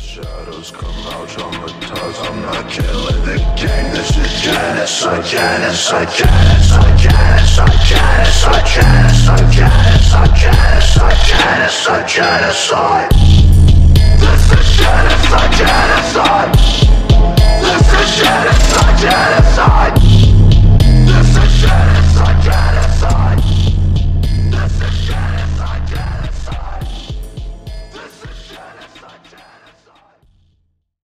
shadows come out traumatized. I'm not killing the game. This is genocide, genocide, genocide, genocide, genocide, genocide, genocide, genocide, genocide, genocide. This is genocide, genocide. This is genocide, genocide. This is genocide, genocide. This is genocide, genocide.